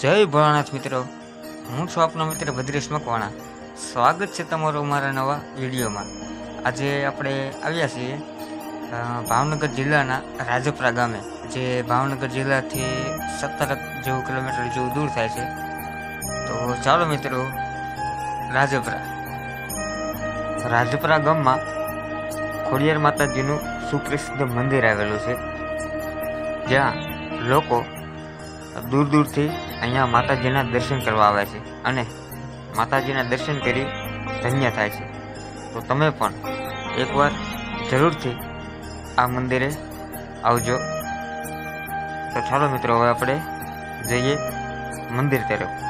જય ભોળાનાથ મિત્રો. હું છું આપનો મિત્ર ભદ્રેશ મકવાણા. સ્વાગત છે તમારું મારા નવા વિડીયોમાં. આજે આપણે આવ્યા છીએ ભાવનગર જિલ્લાના રાજપરા ગામે, જે ભાવનગર જિલ્લાથી સત્તર જેવું કિલોમીટર જેવું દૂર થાય છે. તો ચાલો મિત્રો, રાજપરા. રાજપરા ગામમાં ખોડિયાર માતાજીનું સુપ્રસિદ્ધ મંદિર આવેલું છે. જ્યાં લોકો દૂર દૂરથી અહીંયા માતાજીના દર્શન કરવા આવે છે અને માતાજીના દર્શન કરી ધન્ય થાય છે. તો તમે પણ એકવાર જરૂરથી આ મંદિરે આવજો. તો ચાલો મિત્રો, હવે આપણે જઈએ મંદિર તરફ.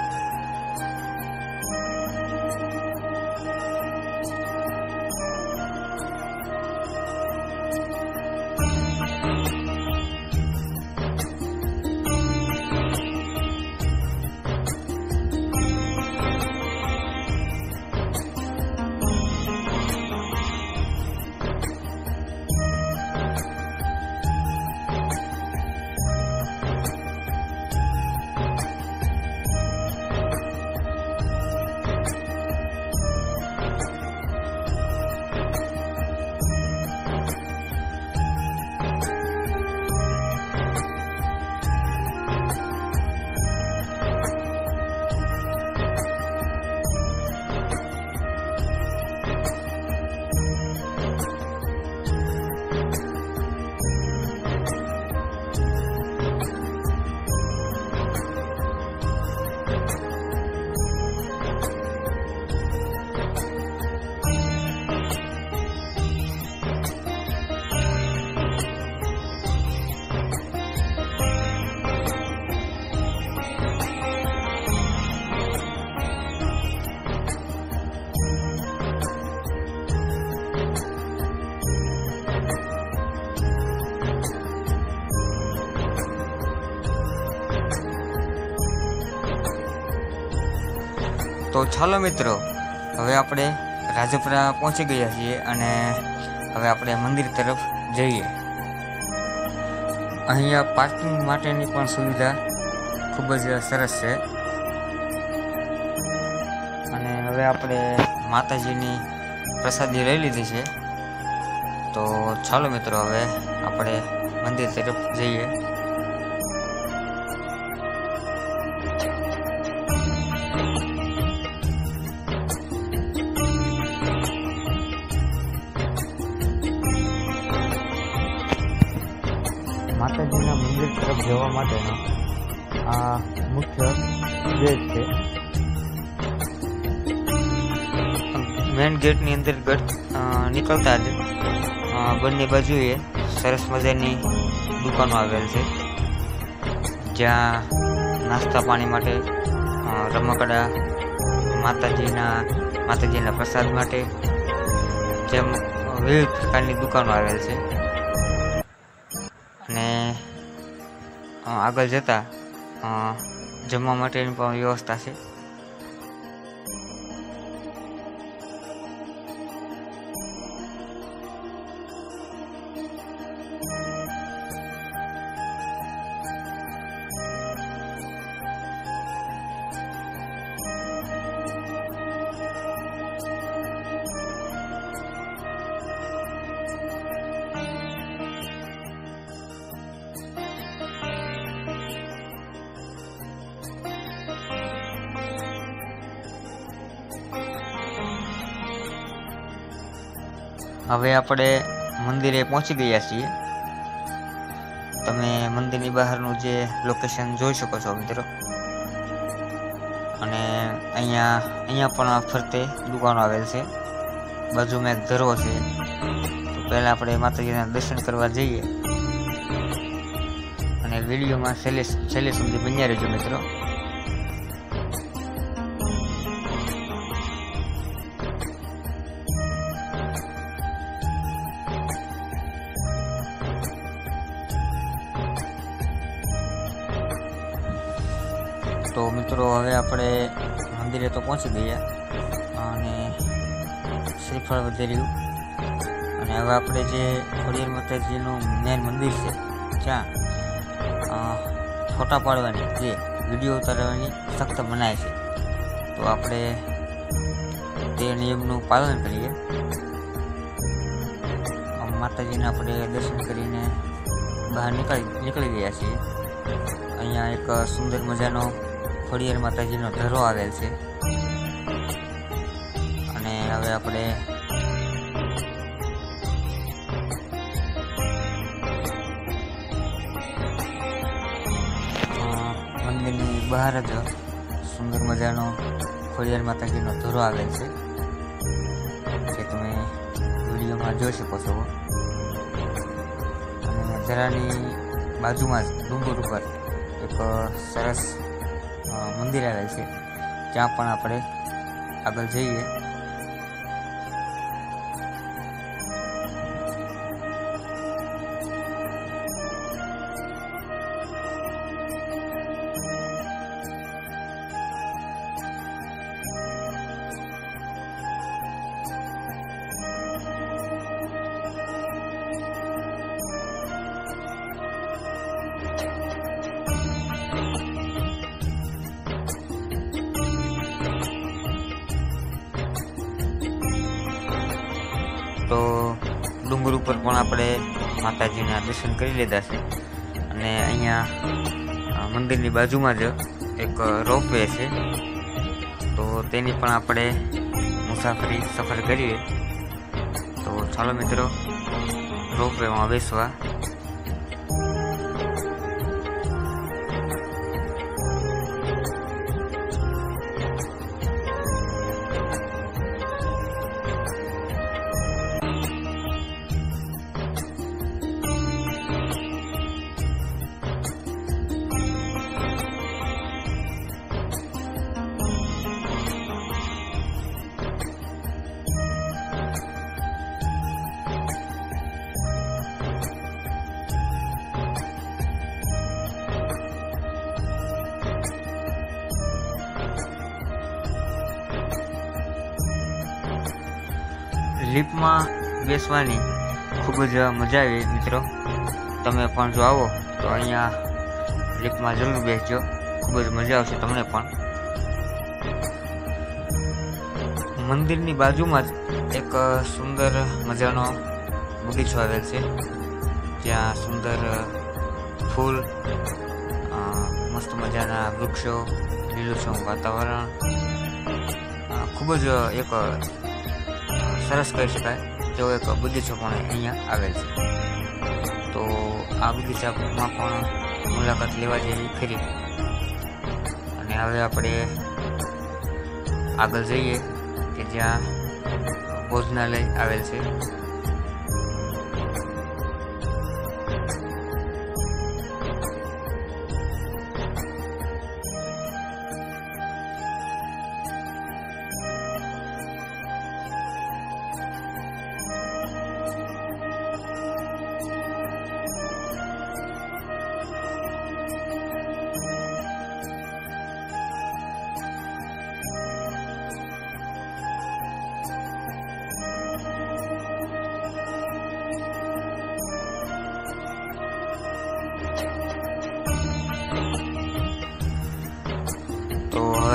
તો ચાલો મિત્રો, હવે આપણે રાજપરા પહોંચી ગયા છીએ અને હવે આપણે મંદિર તરફ જઈએ. અહીંયા પાર્કિંગ માટેની પણ સુવિધા ખૂબ જ સરસ છે. અને હવે આપણે માતાજીની પ્રસાદી લઈ લીધી છે. તો ચાલો મિત્રો, હવે આપણે મંદિર તરફ જઈએ. માતાજીના મંદિર તરફ જવા માટેનો આ મુખ્ય ગેટ છે. મેઇન ગેટની અંદર ગટ નીકળતા જ બંને બાજુએ સરસ મજાની દુકાનો આવેલ છે. જ્યાં નાસ્તા પાણી માટે રમકડા, માતાજીના માતાજીના પ્રસાદ માટે જેમ વિવિધ પ્રકારની દુકાનો આવેલ છે. અને આગળ જતા જમવા માટેની પણ વ્યવસ્થા છે. હવે આપણે મંદિરે પહોંચી ગયા છીએ. તમે મંદિરની બહારનું જે લોકેશન જોઈ શકો છો મિત્રો. અને અહીંયા અહીંયા પણ ફરતે દુકાનો આવેલ છે. બાજુમાં એક ધરો છે. તો પહેલાં આપણે માતાજીના દર્શન કરવા જઈએ. અને વિડીયોમાં છેલ્લે છેલ્લે સુધી બન્યા રહેજો મિત્રો. તો મિત્રો હવે આપણે મંદિરે તો પહોંચી ગયા અને શ્રીફળ વધેર્યું. અને હવે આપણે જે ખોડિયાર માતાજીનું મેન મંદિર છે, જ્યાં ફોટા પાડવાની કે વીડિયો ઉતારવાની સખ્ત મનાય છે. તો આપણે તે નિયમનું પાલન કરીએ. માતાજીના આપણે દર્શન કરીને બહાર નીકળી નીકળી ગયા છીએ. અહીંયા એક સુંદર મજાનો ખોડિયાર માતાજીનો ધરો આવેલ છે. અને હવે આપણે મંદિરની બહાર જ સુંદર મજાનો ખોડિયાર માતાજીનો ધરો આવેલ છે. જે તમે વિડીયોમાં જોઈ શકો છો. અને ધરાની બાજુમાં જ ડુંગર ઉપર એક સરસ મંદિર આવે છે. ત્યાં પણ આપણે આગળ જઈએ ડુંગર ઉપર પણ આપણે માતાજીના દર્શન કરી લીધા છે. અને અહીંયા મંદિરની બાજુમાં જ એક રોપવે છે. તો તેની પણ આપણે મુસાફરી સફર કરીએ. તો ચાલો મિત્રો, રોપવેમાં બેસવા. લિફ્ટમાં બેસવાની ખૂબ જ મજા આવી મિત્રો. તમે પણ જો આવો, તો અહીંયા લિફ્ટમાં જરૂર બેસજો. ખૂબ જ મજા આવશે તમને પણ. મંદિરની બાજુમાં જ એક સુંદર મજાનો બગીચો આવેલ છે. ત્યાં સુંદર ફૂલ મસ્ત મજાના વૃક્ષો, લીલુંછમ વાતાવરણ ખૂબ જ એક સરસ કહી શકાય. તેવો એક બગીચો પણ અહીંયા આવેલ છે. તો આ બગીચામાં પણ મુલાકાત લેવા જેવી ફેરી. અને હવે આપણે આગળ જઈએ કે જ્યાં ભોજનાલય આવેલ છે.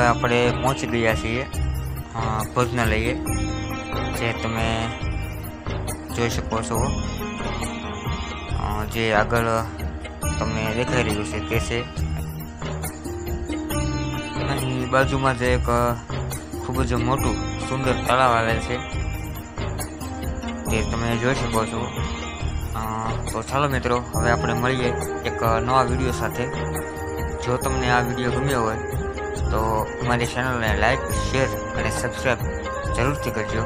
હવે આપણે પહોંચી ગયા છીએ ભોજનાલયે. જે તમે જોઈ શકો છો. જે આગળ તમને દેખાઈ રહ્યું છે તે છે. અહીં બાજુમાં જ એક ખૂબ જ મોટું સુંદર તળાવ આવેલ છે. તે તમે જોઈ શકો છો. તો ચાલો મિત્રો, હવે આપણે મળીએ એક નવા વીડિયો સાથે. જો તમને આ વીડિયો ગમ્યો હોય તો અમારી ચેનલને લાઈક શેર અને સબસ્ક્રાઈબ જરૂરથી કરજો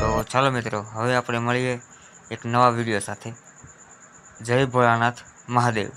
તો ચાલો મિત્રો હવે આપણે મળીએ એક નવા વીડિયો સાથે. જય ભોળાનાથ મહાદેવ.